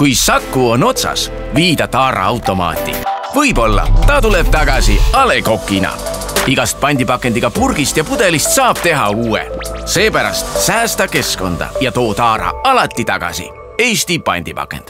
kui Saku on otsas, vii ta Taara automaati. võib-olla ta tuleb tagasi A Le Coq'ina. igast pandipakendiga purgist ja pudelist saab teha uue. seepärast säästa keskkonda ja too Taara alati tagasi. Eesti pandipakend